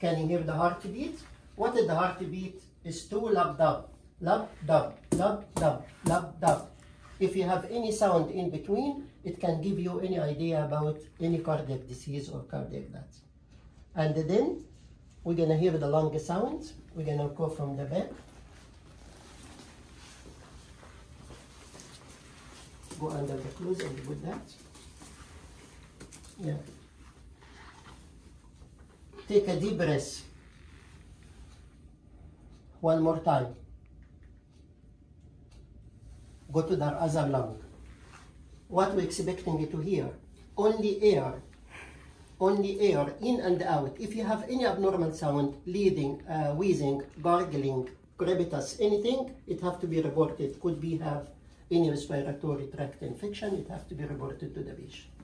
Can you hear the heartbeat? What is the heartbeat? Is two lub dub, lub dub, lub dub, lub dub. If you have any sound in between, it can give you any idea about any cardiac disease or cardiac death. And then we're gonna hear the lung sound. We're gonna go from the back. Go under the clothes and put that. Yeah. Take a deep breath. One more time. Go to the other lung. What we're expecting to hear? Only air. Only air in and out. If you have any abnormal sound, bleeding, uh, wheezing, gargling, crepitus, anything, it have to be reported. Could be have any respiratory tract infection, it have to be reported to the patient.